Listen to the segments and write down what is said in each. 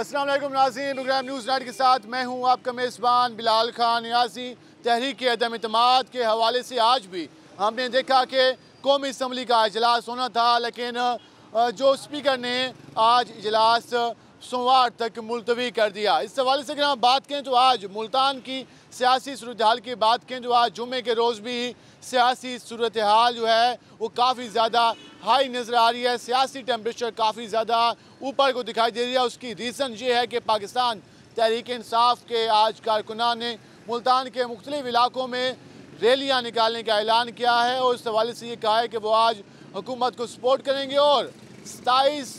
अस्सलाम वालेकुम नाज़रीन, प्रोग्राम न्यूज़ नाइट के साथ मैं हूँ आपका मेज़बान बिलाल खान यासी। तहरीक अदम अतमाद के हवाले से आज भी हमने देखा कि कौमी इसम्बली का अजलास होना था, लेकिन जो स्पीकर ने आज इजलास सोमवार तक मुलतवी कर दिया। इस हवाले से अगर हम बात करें तो आज मुल्तान की सियासी सूरत हाल की बात करें तो आज जुमे के रोज़ भी सियासी सूरत हाल जो है, वो काफ़ी ज़्यादा हाई नज़र आ रही है। सियासी टेम्परेचर काफ़ी ज़्यादा ऊपर को दिखाई दे रही है। उसकी रीज़न ये है कि पाकिस्तान तहरीक इंसाफ के आज कारकुनान ने मुल्तान के मुख्तलिफ़ इलाकों में रैलियाँ निकालने का ऐलान किया है और इस हवाले से ये कहा है कि वो आज हुकूमत को सपोर्ट करेंगे और सताईस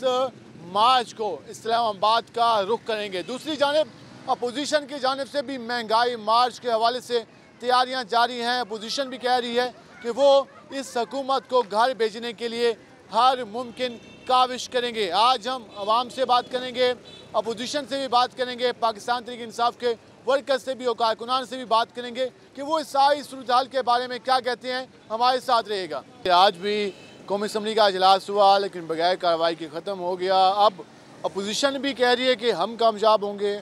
मार्च को इस्लामाबाद का रुख करेंगे। दूसरी जानब अपोजिशन की जानब से भी महँगाई मार्च के हवाले से तैयारियाँ जारी हैं। अपोजिशन भी कह रही है कि वो इस हुकूमत को घर भेजने के लिए हर मुमकिन काविश करेंगे। आज हम आवाम से बात करेंगे, अपोजिशन से भी बात करेंगे, पाकिस्तान तरीके इंसाफ के वर्कर्स से भी और कारकुनान से भी बात करेंगे कि वो सारी सूरत हाल के बारे में क्या कहते हैं, हमारे साथ रहेगा। आज भी कौमी असम्बली का अजलास हुआ, लेकिन बगैर कार्रवाई के ख़त्म हो गया। अब अपोजिशन भी कह रही है कि हम कामयाब होंगे,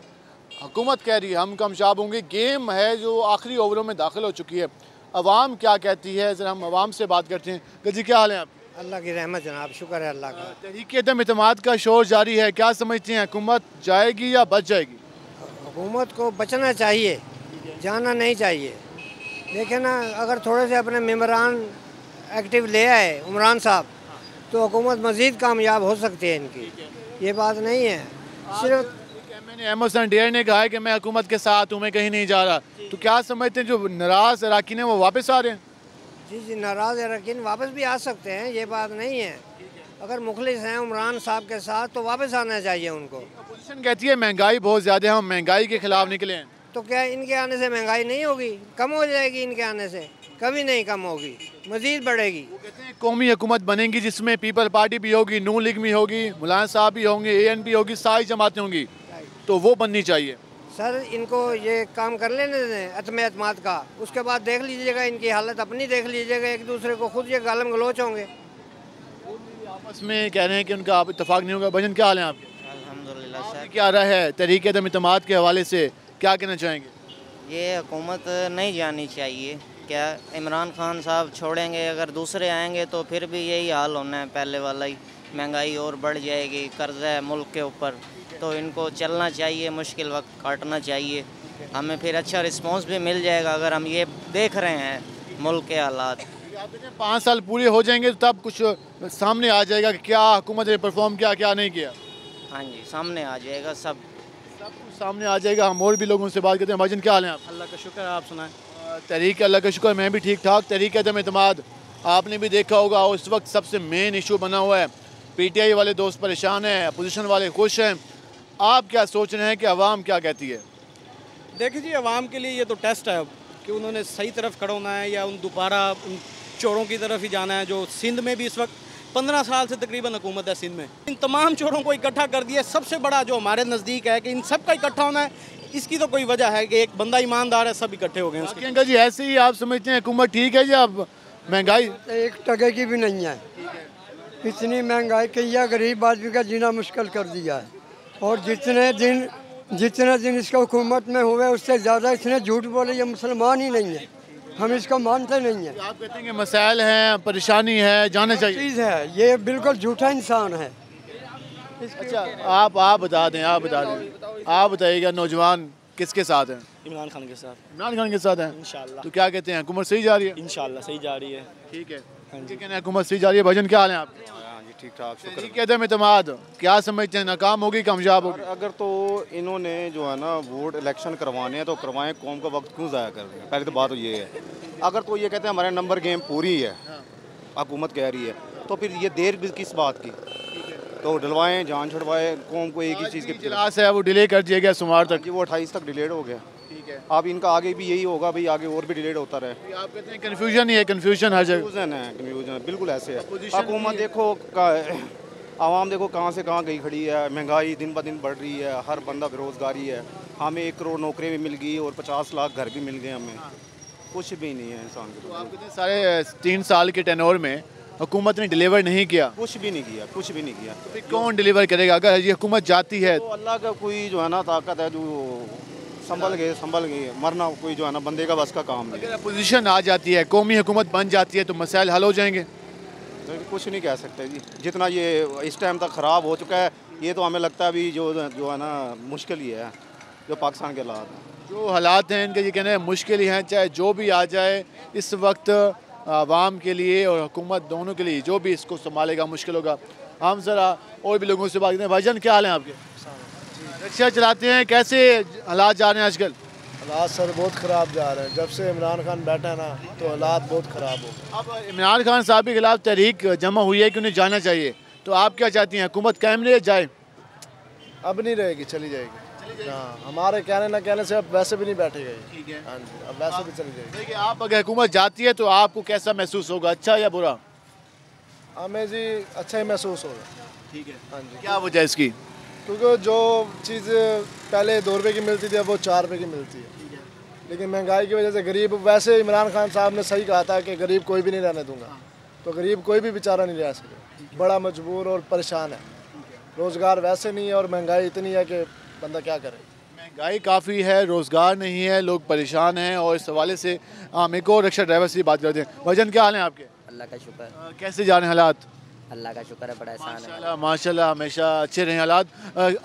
हुकूमत कह रही है हम कामयाब होंगे। गेम है जो आखिरी ओवरों में दाखिल हो चुकी है। अवाम क्या कहती है? ज़रा हम आवाम से बात करते हैं। गजी, क्या हाल है आप अल्लाह की रहमत जनाब शुक्र है अल्लाह का। तहरीक अदम अतमाद का शोर जारी है क्या समझते हैं हुकूमत जाएगी या बच जाएगी? हुकूमत को बचना चाहिए जाना नहीं चाहिए। लेकिन अगर थोड़े से अपने मेम्बरान एक्टिव ले आए उमरान साहब तो हुकूमत मज़ीद कामयाब हो सकती है इनकी। ये बात नहीं है। सिर्फ़ मैंने एमोसन डेयर ने कहा है कि मैं हुकूमत के साथ हूँ मैं कहीं नहीं जा रहा। तो क्या समझते हैं जो नाराज़ अरकान हैं वो वापस आ रहे हैं? जी जी नाराज़ अरकिन वापस भी आ सकते हैं ये बात नहीं है। अगर मुखलिस हैं उमरान साहब के साथ तो वापस आना चाहिए उनको। अपोजिशन कहती है महँगाई बहुत ज़्यादा है हम महँगाई के खिलाफ निकले हैं। तो क्या इनके आने से महँगाई नहीं होगी? कम हो जाएगी इनके आने से। कभी नहीं कम होगी। मज़ीद बढ़ेगी। वो कहते हैं कौमी हुकूमत बनेगी जिसमें पीपल पार्टी भी होगी नू लीग भी होगी मुलायम साहब भी होंगे ए एन पी होगी सारी जमातें होंगी। तो वो बननी चाहिए। सर इनको ये काम कर लेने दें अतम अतमाद का। उसके बाद देख लीजिएगा इनकी हालत अपनी देख लीजिएगा एक दूसरे को खुद ये गालम गलोच होंगे। आपस में कह रहे हैं कि उनका आप इतफाक नहीं होगा। भजन क्या हाल है आपके? अल्हम्दुलिल्लाह सर। क्या रहा है? तरीके अदम अतमाद के हवाले से क्या कहना चाहेंगे? ये हुकूमत नहीं जानी चाहिए। क्या इमरान खान साहब छोड़ेंगे अगर दूसरे आएँगे तो फिर भी यही हाल होना है। पहले वाला ही महँगाई और बढ़ जाएगी कर्जा है मुल्क के ऊपर। तो इनको चलना चाहिए मुश्किल वक्त काटना चाहिए। हमें फिर अच्छा रिस्पांस भी मिल जाएगा अगर हम ये देख रहे हैं मुल्क के हालात। पाँच साल पूरे हो जाएँगे तो तब कुछ सामने आ जाएगा कि क्या हुकूमत ने परफॉर्म किया क्या नहीं किया। हाँ जी सामने आ जाएगा सब। सब कुछ सामने आ जाएगा हम और भी लोगों से बात करते हैं। भाजन क्या हाल है आप? अल्लाह का शुक्र है आप सुनाएँ। तहरीक अल्लाह का शुक्र मैं भी ठीक ठाक। तहरीक अदम अतमाद आपने भी देखा होगा उस वक्त सबसे मेन इशू बना हुआ है। पीटीआई वाले दोस्त परेशान हैं अपोजिशन वाले खुश हैं। आप क्या सोच रहे हैं कि आवाम क्या कहती है? देखिए जी आवाम के लिए ये तो टेस्ट है अब कि उन्होंने सही तरफ़ खड़ा होना है या उन दोबारा उन चोरों की तरफ़ ही जाना है जो सिंध में भी इस वक्त पंद्रह साल से तकरीबन हुकूमत है सिंध में। इन तमाम चोरों को इकट्ठा कर दिया सबसे बड़ा जो हमारे नज़दीक है कि इन सब का इकट्ठा होना है इसकी तो कोई वजह है कि एक बंदा ईमानदार है सब इकट्ठे हो गए हैं उसके। अंकल जी ऐसे ही आप समझते हैं हुकूमत ठीक है या अब महँगाई? एक टके की भी नहीं है। इतनी महँगाई की है गरीब आदमी का जीना मुश्किल कर दिया है। और जितने दिन जितने दिन इसका हुकूमत में हुए उससे ज़्यादा इसने झूठ बोले ये मुसलमान ही नहीं है। हम इसको मानते नहीं हैं। आप कहते हैं कि मसाइल हैं परेशानी है जाना चाहिए। चीज़ है ये बिल्कुल झूठा इंसान है। अच्छा आप आप बता दें आप बता दें। आप बताइएगा नौजवान किसके साथ हैं? इमरान खान के साथ। इमरान खान के साथ हैं? इंशाल्लाह। तो क्या कहते हैं हुकूमत सही जा रही है? इंशाल्लाह सही जा रही है। ठीक है। कहना है हुकूमत सही जा रही है? भजन क्या हाल है आपके? जी ठीक ठाक शुक्र अदम अतमाद क्या समझते हैं? नाकाम होगी कामयाब होगी। अगर तो इन्होंने जो है ना वोट इलेक्शन करवाने हैं तो करवाएँ कौम का वक्त क्यों ज़ाया कर रहे हैं? पहले तो बात तो ये है। अगर तो ये कहते हैं हमारे नंबर गेम पूरी है हुकूमत कह रही है तो फिर ये देर भी किस बात की? तो डलवाएँ जान छुड़वाएँ कौम को एक ही चीज़ के है वो डिले कर दिया गया सोमवार तक। जी वो अट्ठाईस तक डिलेड हो गया। ठीक है। अब इनका आगे भी यही होगा भाई आगे और भी डिलेड होता रहे। आप कहते हैं कन्फ्यूज़न ही है कन्फ्यूज़न हर जगह। कन्फ्यूज़न है कन्फ्यूज़न है बिल्कुल ऐसे है। हुकूमत देखो आवाम देखो कहाँ से कहाँ गई खड़ी है। महँगाई दिन ब दिन बढ़ रही है हर बंदा बेरोज़गारी है। हमें एक करोड़ नौकरी भी मिल गई और पचास लाख घर भी मिल गए हमें। कुछ भी नहीं है इंसान के तो आप कहते हैं साढ़े तीन साल के टेनोर में हुकूमत ने डिलीवर नहीं किया। कुछ भी नहीं किया कुछ भी नहीं किया। तो फिर कौन डिलीवर करेगा? अगर ये हुकूमत जाती है तो अल्लाह का कोई जो है ना ताकत है जो संभल गए संभल गए। मरना कोई जो है ना बंदे का बस का काम नहीं अगर अपोजिशन आ जाती है कौमी हुकूमत बन जाती है तो मसाइल हल हो जाएँगे। तो कुछ नहीं कह सकते जी। जितना ये इस टाइम तक ख़राब हो चुका है ये तो हमें लगता है अभी जो जो है ना मुश्किल ही है जो पाकिस्तान के हालात हैं। जो हालात हैं इनके ये कहना है मुश्किल ही हैं चाहे जो भी आ जाए इस वक्त आवाम के लिए और हुकूमत दोनों के लिए जो भी इसको संभालेगा मुश्किल होगा। हम ज़रा और भी लोगों से बात करते हैं। भाईजान क्या हाल है आपके? रिक्शा चलाते हैं कैसे हालात जा रहे हैं आजकल? हालात सर बहुत ख़राब जा रहे हैं। जब से इमरान खान बैठा है ना तो हालात बहुत ख़राब हो गए। अब इमरान खान साहब के खिलाफ तहरीक जमा हुई है कि उन्हें जाना चाहिए? तो आप क्या चाहती हैं हुकूमत कायम रहे जाए? अब नहीं रहेगी चली जाएगी। हाँ हमारे कहने ना कहने से अब वैसे भी नहीं बैठेगा ये ठीक है। हाँ जी अब वैसे भी चली जाएगी। देखिए आप अगर हुकूमत जाती है तो आपको कैसा महसूस होगा अच्छा या बुरा? हमें जी अच्छा ही महसूस होगा ठीक है। हाँ जी। क्या वजह इसकी? क्योंकि जो चीज़ पहले दो रुपये की मिलती थी अब वो चार रुपये की मिलती है। लेकिन महँगाई की वजह से गरीब वैसे इमरान खान साहब ने सही कहा था कि गरीब कोई भी नहीं रहने दूँगा। तो गरीब कोई भी बेचारा नहीं रह सके। बड़ा मजबूर और परेशान है। रोज़गार वैसे नहीं है और महँगाई इतनी है कि बंदा क्या करे। महँगाई काफ़ी है रोज़गार नहीं है लोग परेशान हैं और इस हवाले से हम एक और रिक्शा ड्राइवर से बात करते हैं। भजन क्या हाल है आपके? अल्लाह का शुक्र कैसे जा रहे हैं हालात? अल्लाह का शुक्र है बड़ा एहसान है। माशाल्लाह हमेशा अच्छे रहे हालात।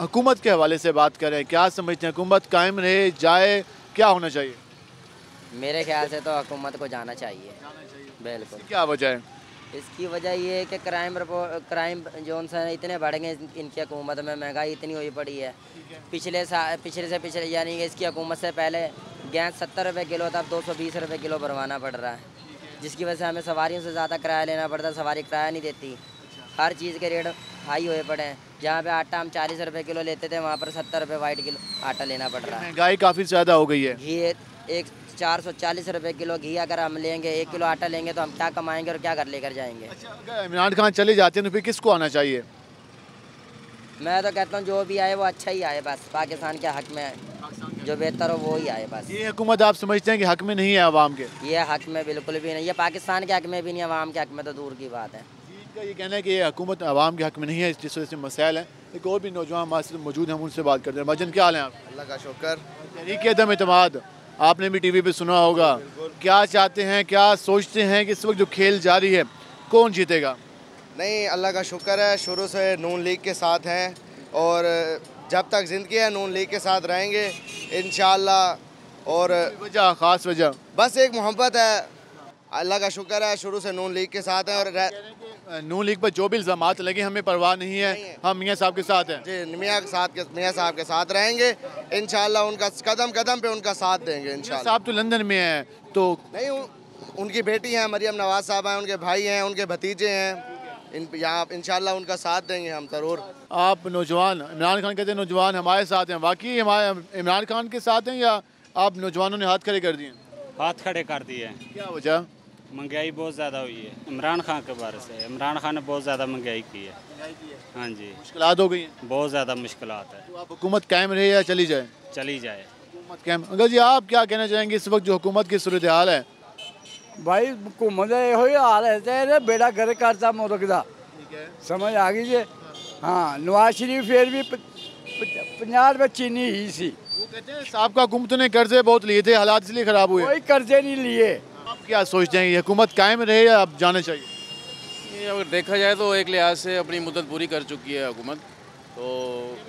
हुकूमत के हवाले से बात करें क्या समझते हैं हुकूमत कायम रहे जाए क्या होना चाहिए? मेरे ख्याल से तो हुकूमत को जाना चाहिए। बिल्कुल। क्या वजह है? इसकी वजह ये है कि क्राइम रिपोर्ट क्राइम जोन से इतने बढ़ गए इनकी हुकूमत में महँगाई इतनी हुई पड़ी है। पिछले साल पिछले से पिछले यानी कि इसकी हुकूमत से पहले गैस सत्तर रुपये किलो था अब दो सौ बीस रुपये किलो भरवाना पड़ रहा है। जिसकी वजह से हमें सवारियों से ज़्यादा किराया लेना पड़ता है सवारी किराया नहीं देती। हर चीज़ के रेट हाई हुए पड़े हैं। जहाँ पे आटा हम चालीस रुपए किलो लेते थे वहाँ पर सत्तर रुपए वाइट किलो आटा लेना पड़ रहा है। महँगाई काफ़ी ज़्यादा हो गई है। घी एक चार सौ चालीस रुपये किलो घी अगर हम लेंगे एक किलो आटा लेंगे तो हम क्या कमाएँगे और क्या घर लेकर जाएँगे? अगर इमरान खान चले जाते हैं तो फिर किसको आना चाहिए? मैं तो कहता हूँ जो भी आए वो अच्छा ही आए बस। पाकिस्तान के हक में जो बेहतर हो वो ही आए बस। ये हुकूमत आप समझते हैं कि हक में नहीं है आवाम के? ये हक में बिल्कुल भी नहीं ये पाकिस्तान के हक में भी नहीं अवाम के हक में तो दूर की बात है। इनका ये कहना है कि ये हुकूमत आवाम के हक में नहीं है जिस वजह से मसाइल हैं। एक और भी नौजवान हमारे साथ मौजूद हैं हम उनसे बात करते हैं। भजन क्या हाल है आप? अल्लाह का शुक्र। तहरीक अदम अतमाद आपने भी टीवी पे सुना होगा। क्या चाहते हैं क्या सोचते हैं कि इस वक्त जो खेल जारी है कौन जीतेगा? नहीं अल्लाह का शुक्र है शुरू से नून लीग के साथ हैं और जब तक ज़िंदगी है नून लीग के साथ रहेंगे इन और वजह खास वजह? बस एक मोहब्बत है। अल्लाह का शुक्र है शुरू से नून लीग के साथ हैं और नून लीग पर जो भी इल्ज़ाम लगे हमें परवाह नहीं है। हम मियाँ साहब के साथ हैं। जी मियाँ के साथ मियाँ साहब के साथ रहेंगे। इन उनका कदम कदम पे उनका साथ देंगे इन साहब तो लंदन में हैं तो नहीं उन, उनकी बेटी हैं मरियम नवाज़ साहब हैं उनके भाई हैं उनके भतीजे हैं। इन यहाँ इंशाल्लाह उनका साथ देंगे हम ज़रूर। आप नौजवान इमरान खान कहते हैं नौजवान हमारे साथ हैं। वाकई हमारे इमरान खान के साथ हैं या आप नौजवानों ने हाथ खड़े कर दिए? हाथ खड़े कर दिए। क्या वजह? महँगाई बहुत ज़्यादा हुई है। इमरान खान के बारे से। इमरान खान ने बहुत ज़्यादा महँगाई की है। हाँ जी। मुश्किल हो गई है। बहुत ज़्यादा मुश्किल है। तो हुकूमत कायम रहे या चली जाए? चली जाए। हुकूमत अगर जी आप क्या कहना चाहेंगे इस वक्त जो हुकूमत की सूरत हाल है? भाई हुकूमत यही हाल है। बेड़ा घर करता मुरकदा समझ आ गई जी? हाँ नवाज़ शरीफ फिर भी पंजाब रुपये चीनी ही सी। वो कहते हैं साहब का हुकूमत ने कर्जे बहुत लिए थे हालात इसलिए ख़राब हुए। कोई कर्जे नहीं लिए। क्या सोचते हैं ये हुकूमत कायम रहे या अब जाना चाहिए? ये अगर देखा जाए तो एक लिहाज से अपनी मुद्दत पूरी कर चुकी है हुकूमत तो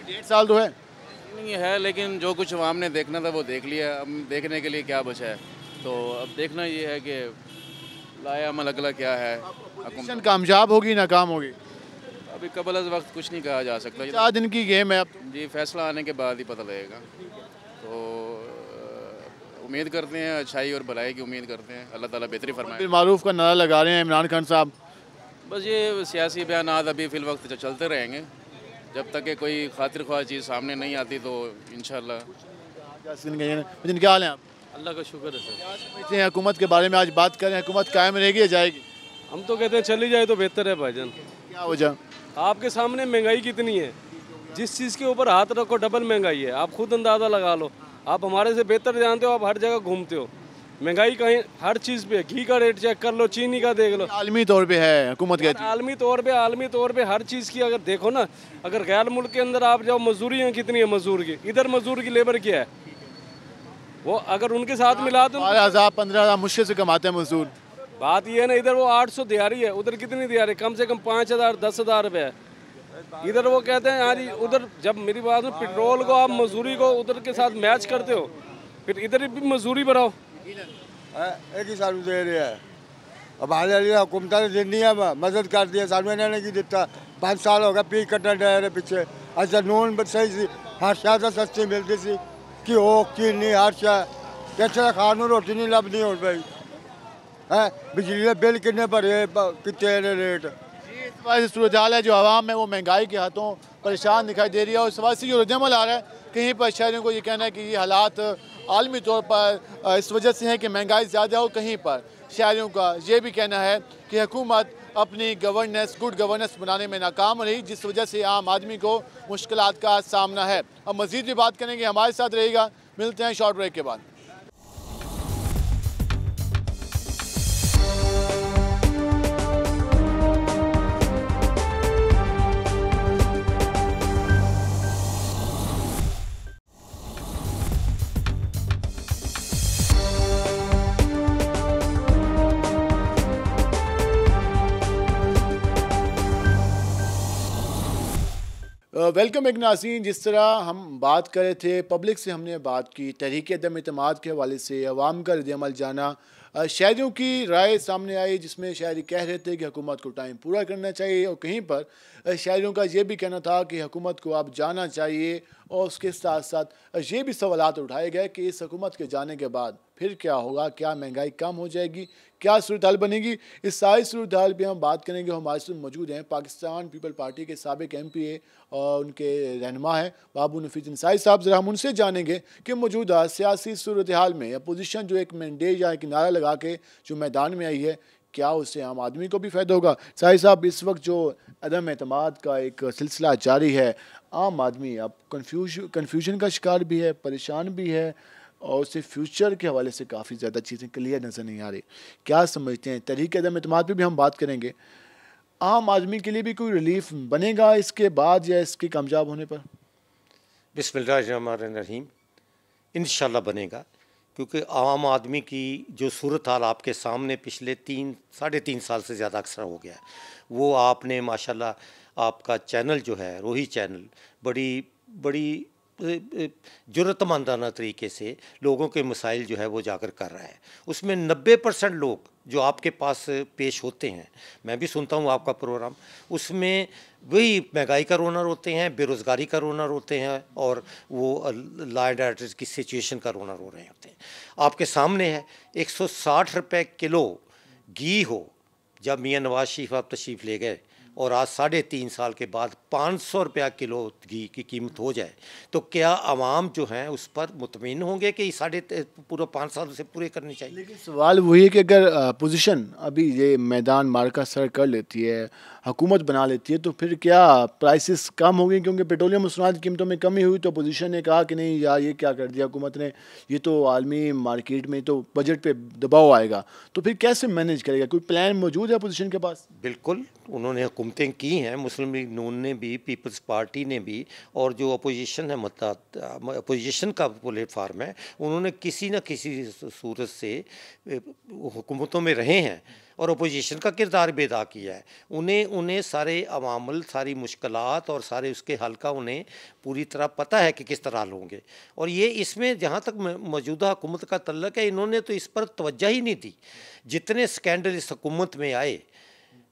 डेढ़ साल तो है। नहीं है लेकिन जो कुछ आवाम ने देखना था वो देख लिया। अब देखने के लिए क्या बचा है? तो अब देखना ये है कि लाया अमल अगला क्या है कामयाब होगी नाकाम होगी? अभी कबल वक्त कुछ नहीं कहा जा सकता। चार दिन की गेम है अब तो। जी फैसला आने के बाद ही पता लगेगा। उम्मीद करते हैं अच्छाई और भलाई की उम्मीद करते हैं। अल्लाह ताला बेहतरी फरमाए। फिर मारूफ का नारा लगा रहे हैं इमरान खान साहब। बस ये सियासी बयान अभी फिल वक्त चलते रहेंगे। जब तक कि कोई खातिर ख्वाह चीज़ सामने नहीं आती तो इन लेकिन क्या हाल है आप? अल्लाह का शुक्र है सर। समझते हैं हुकूमत के बारे में आज बात करें हुकूमत कायम रहेगी या जाएगी? हम तो कहते हैं चली जाए तो बेहतर है भाईजान। क्या वजह? आपके सामने महँगाई कितनी है? जिस चीज़ के ऊपर हाथ रखो डबल महँगाई है। आप खुद अंदाज़ा लगा लो। आप हमारे से बेहतर जानते हो आप हर जगह घूमते हो। महँगाई कहीं हर चीज़ पे घी का रेट चेक कर लो चीनी का देख लो। आलमी तौर पे है हुकूमत कहती आलमी तौर पे आलमी तौर पे हर चीज़ की अगर देखो ना अगर गैर मुल्क के अंदर आप जाओ मजदूरी है कितनी है मजदूर की? इधर मजदूर की लेबर क्या है? वो अगर उनके साथ मिला तो बारह हज़ार पंद्रह हज़ार मुश्किल से कमाते हैं मजदूर। बात ये है ना इधर वो आठ सौ दिहाड़ी है उधर कितनी दिहाड़ी कम से कम पाँच हज़ार दस हज़ार रुपये है। इधर वो कहते हैं, यार उधर जब मेरी बात में पेट्रोल को आप मजदूरी को उधर के साथ मैच करते हो, फिर इधर भी मजदूरी बढ़ाओ। हाँ, एक ही सालू दे रही है। अब हाल हुकूमत ने देनी है मदद कर दिया सालू इन्हें नहीं दिता। पाँच साल हो गया पी कटा डे रहे पिछे। अच्छा तो नून सही सी हाँ, हर शायद सस्ती मिलती सी। कि हो, कि नहीं, हर शायद अच्छा खान में रोटी नहीं लभनी हो भाई? है, बिजली के बिल किन्ने भरे कितने रेट सूरत हाल है, जो आवाम है, वो महँगाई के हाथों परेशान दिखाई दे रही है और इस वजह से जो रद्दमल आ रहा है, कहीं पर शहरों को ये कहना है कि ये हालात आलमी तौर पर इस वजह से है कि महँगाई ज़्यादा हो कहीं पर शहरों का ये भी कहना है कि हुकूमत अपनी गवर्नेंस गुड गवर्नेंस बनाने में नाकाम रही, जिस वजह से आम आदमी को मुश्किल का सामना है। अब मज़ीद भी बात करेंगे, हमारे साथ रहेगा मिलते हैं शॉर्ट ब्रेक के बाद। वेलकम एक नाजीन जिस तरह हम बात कर थे पब्लिक से हमने बात की, तहरीक अदम अतमाद के हवाले से, अवाम का रद्दमल जाना। शहरीों की राय सामने आई, जिसमें शहरी कह रहे थे कि हुकूमत को टाइम पूरा करना चाहिए, और कहीं पर शहरियों का ये भी कहना था कि हुकूमत को आप जाना चाहिए, और उसके साथ साथ ये भी सवाल उठाए गए कि इस हुकूमत के जाने के बाद फिर क्या होगा? क्या महँगाई कम हो जाएगी? क्या सूरत हाल बनेगी? इस सारी सूरत हाल पर हम बात करेंगे। हमारे साथ मौजूद हैं पाकिस्तान पीपल पार्टी के सबक एम पी ए और उनके रहनमा हैं। बाबू नफीज इंसाई साहब, ज़रा हम उनसे जानेंगे कि मौजूदा सियासी सूरत हाल में अपोजिशन जो एक मैंडेज या एक नारा लगा के जो मैदान में आई है, क्या उससे आम आदमी को भी फ़ायदा होगा? साहिब साहब, इस वक्त जो अदम अतमाद का एक सिलसिला जारी है, आम आदमी अब कन्फ्यूज़ कन्फ्यूज़न का शिकार भी है, परेशान भी है और उससे फ्यूचर के हवाले से काफ़ी ज़्यादा चीज़ें क्लियर नज़र नहीं आ रही। क्या समझते हैं? तरीके अदम अतमाद पर भी हम बात करेंगे। आम आदमी के लिए भी कोई रिलीफ बनेगा इसके बाद या इसके कामयाब होने पर? बिस्मिल्लाहिर्रहमानिर्रहीम। इन बनेगा, क्योंकि आम आदमी की जो सूरत हाल आपके सामने पिछले तीन, साढ़े तीन साल से ज़्यादा अक्सर हो गया वो आपने माशाल्लाह आपका चैनल जो है, रोही चैनल, बड़ी बड़ी ज़रूरतमंदाना तरीके से लोगों के मसाइल जो है वो जाकर कर रहा है। उसमें नब्बे परसेंट लोग जो आपके पास पेश होते हैं, मैं भी सुनता हूँ आपका प्रोग्राम, उसमें वही महँगाई का रोना रोते हैं, बेरोज़गारी का रोना रोते हैं और वो लॉ एंड की सिचुएशन का रोना रो रहे होते हैं। आपके सामने है एक सौ साठ रुपये किलो घी हो, जब मियाँ नवाज़ शरीफ आप तशरीफ़ ले गए और आज साढ़े तीन साल के बाद पाँच सौ रुपया किलो घी की कीमत हो जाए तो क्या आवाम जो हैं उस पर मुतमिन होंगे कि साढ़े पूरा पाँच साल से पूरे करने चाहिए? लेकिन सवाल वही है कि अगर पोजीशन अभी ये मैदान मार्का सर कर लेती है हुकूमत बना लेती है तो फिर क्या प्राइसेस कम होंगे? क्योंकि पेट्रोलियम मसनूआत कीमतों में कमी हुई तो पोजीशन ने कहा कि नहीं यार ये क्या कर दिया हुकूमत ने? ये तो आलमी मार्केट में तो बजट पे दबाव आएगा तो फिर कैसे मैनेज करेगा? कोई प्लान मौजूद है पोजीशन के पास? बिल्कुल उन्होंने हुकूमतें की हैं, मुस्लिम लीग नून ने भी, पीपल्स पार्टी ने भी, और जो अपोजिशन है मतलब अपोजिशन का प्लेटफार्म है, उन्होंने किसी न किसी सूरत से हुकूमतों में रहे हैं और अपोजिशन का किरदार भी अदा किया है। उन्हें उन्हें सारे अवामल, सारी मुश्किल और सारे उसके हल का उन्हें पूरी तरह पता है कि किस तरह हल होंगे। और ये इसमें जहाँ तक मौजूदा हुकूमत का तल्लक है, इन्होंने तो इस पर तवज्जा ही नहीं दी। जितने स्कैंडल इस हुकूमत में आए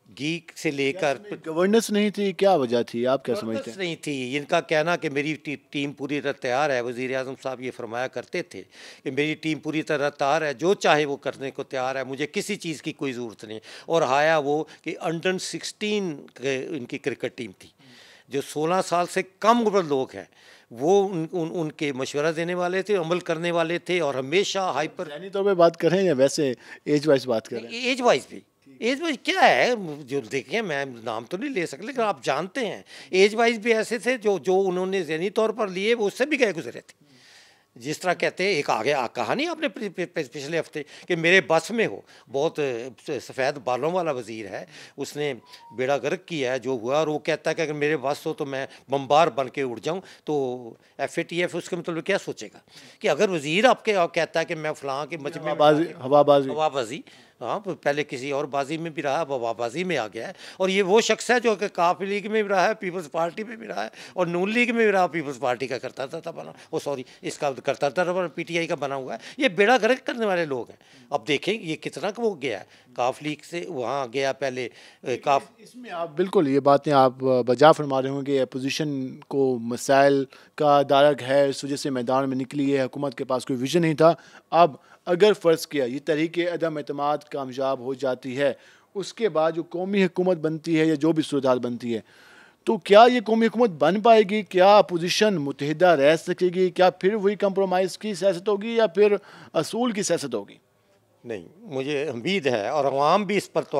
गीक से लेकर गवर्नेंस नहीं थी क्या वजह थी? आप क्या समझते हैं? नहीं थी। इनका कहना कि मेरी टी, टीम पूरी तरह तैयार है। वज़ी अजम साहब ये फरमाया करते थे कि मेरी टीम पूरी तरह तैयार है जो चाहे वो करने को तैयार है मुझे किसी चीज़ की कोई ज़रूरत नहीं। और आया वो कि अंडर सिक्सटीन इनकी क्रिकेट टीम थी जो सोलह साल से कम उम्र लोग हैं। वो उन, उन उनके मशवरा देने वाले थे अमल करने वाले थे और हमेशा हाइपर तौर पर बात करें या वैसे एज वाइज बात करें? एज वाइज भी। एज वाइज क्या है? जो देखिए मैं नाम तो नहीं ले सकता लेकिन आप जानते हैं। एज वाइज भी ऐसे थे जो जो उन्होंने जहनी तौर पर लिए वो उससे भी गए गुजरे थे। जिस तरह कहते हैं एक आगे आ, कहा नहीं आपने पिछले हफ़्ते कि मेरे बस में हो बहुत सफ़ेद बालों वाला वज़ीर है उसने बेड़ा गर्क किया है जो हुआ और वो कहता है कि अगर मेरे बस हो तो मैं बम्बार बन के उड़ जाऊँ तो एफ़ ए टी एफ़ उसके मतलब क्या सोचेगा? कि अगर वज़ीर आपके कहता है कि मैं फ़लाँ के मजमे हवाबाजी। हवाबाजी। हाँ पहले किसी और बाजी में भी रहा है वाबाजी में आ गया है। और ये वो शख्स है जो कि काफ लीग में भी रहा है, पीपल्स पार्टी में भी रहा है, और नून लीग में भी रहा, पीपल्स पार्टी का करता था बना। वो सॉरी, इसका करता था पी टी आई का बना हुआ है। ये बेड़ा गर्क करने वाले लोग हैं। अब देखें, ये कितना वो गया है। काफ लीग से वहाँ गया पहले काफ इसमें आप बिल्कुल ये बातें आप बजा फरमा रहे होंगे। अपोजिशन को मसाइल का दारक है इस वजह से मैदान में निकली है। हुकूमत के पास कोई विजन नहीं था। अब अगर फ़र्ज़ किया ये तरीके अदम अतमाद कामयाब हो जाती है उसके बाद जो कौमी हुकूमत बनती है या जो भी सूरत बनती है तो क्या ये कौमी हुकूमत बन पाएगी? क्या अपोजिशन मुतहदा रह सकेगी? क्या फिर वही कंप्रोमाइज़ की सियासत होगी या फिर असूल की सियासत होगी? नहीं, मुझे उम्मीद है और अवाम भी इस पर तो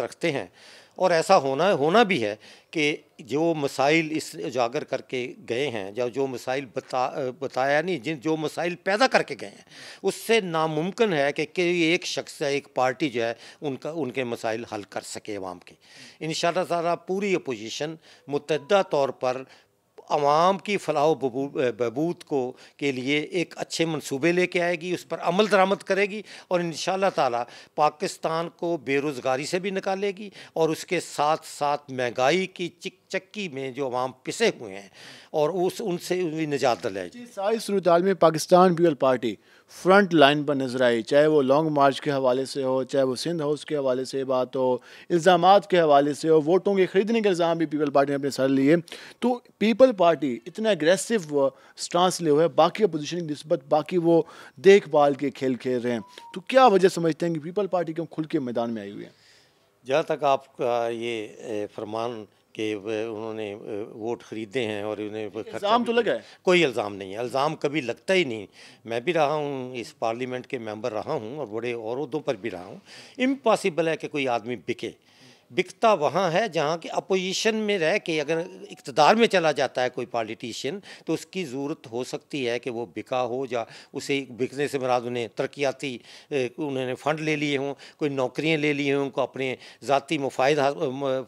रखते हैं। और ऐसा होना होना भी है कि जो मसाइल इस उजागर करके गए हैं या जो मसाइल बता, बताया नहीं, जिन, जो मसाइल पैदा करके गए हैं, उससे नामुमकिन है कि कोई एक शख्स या एक पार्टी जो है, उनका, उनके मसाइल हल कर सके अवाम के। इन ताला पूरी अपोजिशन मुतदा तौर पर आवाम की फलाह बहबूद को, के लिए एक अच्छे मनसूबे लेके आएगी, उस पर अमल दरामद करेगी और इन ताला पाकिस्तान को बेरोज़गारी से भी निकालेगी और उसके साथ साथ महँगाई की चिक चक्की में जो आवाम पिसे हुए हैं और उस, उनसे निजात दिलाएगी सारी सूरत में Pakistan people party front line पर नज़र आई, चाहे वो लॉन्ग मार्च के हवाले से हो, चाहे वो सिंध हाउस के हवाले से बात हो इल्ज़ाम के हवाले से हो, वोटों के ख़रीदने के इल्ज़ाम भी पीपल पार्टी ने अपने सर लिए। तो पीपल पार्टी इतना एग्रेसिव स्टांस ले हुए है, बाकी अपोजिशन की नस्बत, बाकी वो देखभाल के खेल खेल रहे हैं। तो क्या वजह समझते हैं कि पीपल पार्टी क्यों खुल के मैदान में आई हुई है? जहाँ तक आपका ये फरमान कि उन्होंने वोट ख़रीदे हैं और उन्हें इल्ज़ाम तो लगा है। कोई इल्ज़ाम नहीं है। इल्ज़ाम कभी लगता ही नहीं। मैं भी रहा हूँ इस पार्लियामेंट के मेंबर रहा हूँ और बड़े औरों पर भी रहा हूँ। इम्पॉसिबल है कि कोई आदमी बिके। बिकता वहाँ है जहाँ की अपोजिशन में रह के अगर इकतदार में चला जाता है कोई पॉलिटिशियन तो उसकी ज़रूरत हो सकती है कि वो बिका हो या उसे बिकने से मराद उन्हें तरक्याती उन्होंने फ़ंड ले लिए हों, कोई नौकरियाँ ले ली हों, उनको अपने ज़ाती मफायद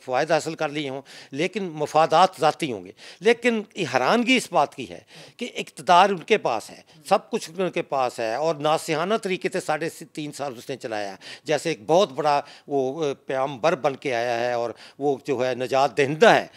फ़ायदा हासिल कर लिए हों, लेकिन मफादात ज़ाती होंगे। लेकिन हैरानगी इस बात की है कि इकतदार उनके पास है, सब कुछ उनके पास है और नासिहाना तरीके से साढ़े तीन साल उसने चलाया। जैसे एक बहुत बड़ा वो प्याम बर बन के के आया है और वो जो है निजात दहिंदा है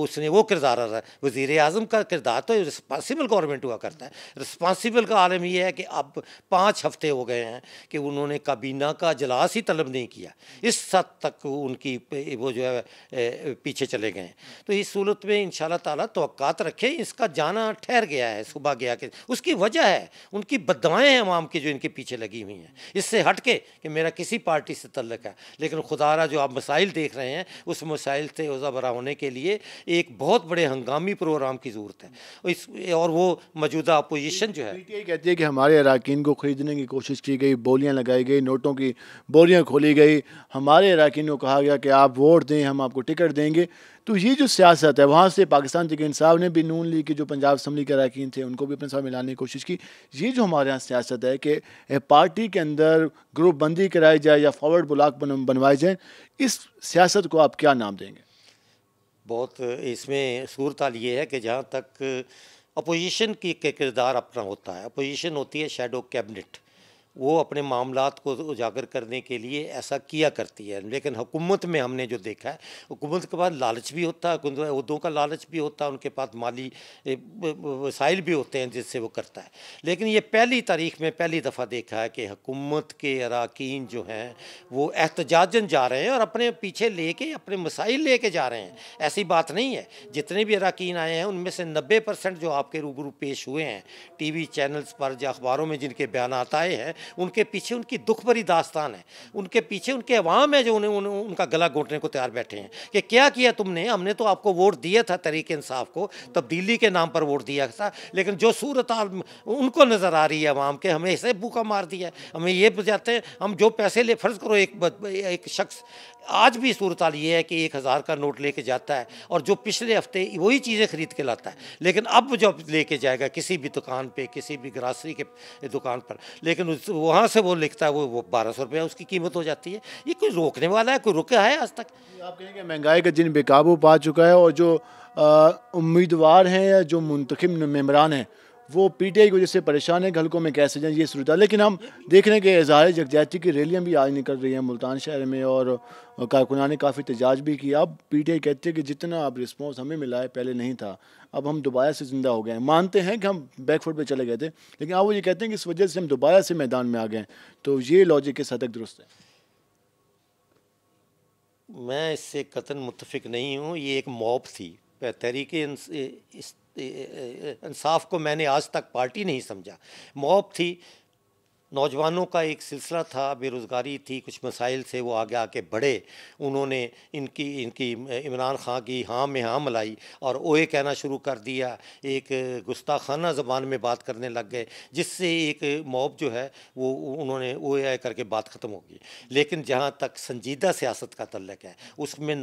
उसने वो किरदार रहा है। वज़ी अजम का किरदार तो रिस्पॉन्सिबल गवर्नमेंट हुआ करता है। रिस्पॉन्सिबल का आलम यह है कि अब पाँच हफ़्ते हो गए हैं कि उन्होंने काबीना का जलास ही तलब नहीं किया। इस हद तक उनकी वो जो है पीछे चले गए तो इस सूरत में इन ताला तो रखें, इसका जाना ठहर गया है, सुबह गया कि। उसकी वजह है, उनकी बदवाएँ हैं अवाम की जो इनके पीछे लगी हुई हैं। इससे हट के कि मेरा किसी पार्टी से तल्लक है, लेकिन खुदारा जो आप मसाइल देख रहे हैं, उस मसाइल से उज़ा भरा होने के लिए एक बहुत बड़े हंगामी प्रोग्राम की ज़रूरत है। इस, और वो मौजूदा अपोजिशन जो है। कहती है कि हमारे अरकान को ख़रीदने की कोशिश की गई, बोलियाँ लगाई गई, नोटों की बोलियाँ खोली गई। हमारे अरकान को कहा गया कि आप वोट दें, हम आपको टिकट देंगे। तो ये जो सियासत है वहाँ से पाकिस्तान तक इंसाफ ने भी नून लीग के जो पंजाब असम्बली के अरकान थे उनको भी अपने साथ मिलाने की कोशिश की। ये जो हमारे यहाँ सियासत है कि पार्टी के अंदर ग्रुप बंदी कराई जाए या फॉरवर्ड ब्लाक बन, बनवाए जाए इस सियासत को आप क्या नाम देंगे? बहुत इसमें सूरत ये है कि जहाँ तक अपोजिशन की किरदार अपना होता है। अपोजिशन होती है शेडो कैबिनेट वो अपने मामला को उजागर करने के लिए ऐसा किया करती है। लेकिन हुकूमत में हमने जो देखा है, हुकूमत के पास लालच भी होता है उहदों का लालच भी होता है, उनके पास माली वसाइल भी होते हैं जिससे वो करता है। लेकिन ये पहली तारीख में पहली दफ़ा देखा है कि हुकूमत के अरकान जो हैं, वो एहतजाजन जा रहे हैं और अपने पीछे ले कर अपने मसाइल ले कर जा रहे हैं। ऐसी बात नहीं है। जितने भी अरकान आए हैं, उनमें से नब्बे परसेंट जो आपके रूबरू पेश हुए हैं टी वी चैनल्स पर, या अखबारों में जिनके बयान आए हैं उनके पीछे उनकी दुख भरी दास्तान है। उनके पीछे उनके अवाम है जो उन्हें उन, उनका गला घोटने को तैयार बैठे हैं कि क्या किया तुमने? हमने तो आपको वोट दिया था तरीके इंसाफ को तब्दीली के नाम पर वोट दिया था लेकिन जो सूरत उनको नज़र आ रही है अवाम के हमें ऐसे भूखा मार दिया हमें ये बुझाते हैं हम जो पैसे ले फ़र्ज़ करो एक एक शख्स आज भी सूरत ये है कि एक हज़ार का नोट लेके जाता है और जो पिछले हफ़्ते वही चीज़ें ख़रीद के लाता है लेकिन अब जब लेके जाएगा किसी भी दुकान पे किसी भी ग्रासरी के दुकान पर लेकिन उस वहाँ से वो लिखता है, वो वो बारह सौ रुपया उसकी कीमत हो जाती है। ये कोई रोकने वाला है, कोई रुका है आज तक? आप कहेंगे महँगाई का जिन बेकाबू पा चुका है और जो उम्मीदवार हैं या जो मुंतखब मेम्बरान हैं वो पी टी आई की वजह से परेशान है हल्कों में कैसे जाएँ, ये सूरत लेकिन हम देख रहे हैं कि इजहार जगजैती की रैलियाँ भी आज निकल रही हैं मुल्तान शहर में और कारकुना ने काफ़ी तजाज भी किया। अब पी टी आई कहते हैं कि जितना अब रिस्पॉन्स हमें मिला है, पहले नहीं था। अब हम दोबारा से ज़िंदा हो गए हैं। मानते हैं कि हम बैकफुट पर चले गए थे, लेकिन अब वो ये कहते हैं कि इस वजह से हम दोबारा से मैदान में आ गए तो ये लॉजिक के हद तक दुरुस्त है। मैं इससे कतन मुतफिक नहीं हूँ। ये एक मॉब थी। तहरीक इस इंसाफ को मैंने आज तक पार्टी नहीं समझा। मॉब थी नौजवानों का एक सिलसिला था, बेरोज़गारी थी, कुछ मसाइल से वो आगे आके बढ़े। उन्होंने इनकी इनकी, इमरान खां की हाँ में हाँ मिलाई और ओए कहना शुरू कर दिया। एक गुस्ताखाना ज़बान में बात करने लग गए, जिससे एक मॉब जो है, वो उन्होंने ओए आए करके बात ख़त्म हो गई। लेकिन जहाँ तक संजीदा सियासत का तल्लक है, उसमें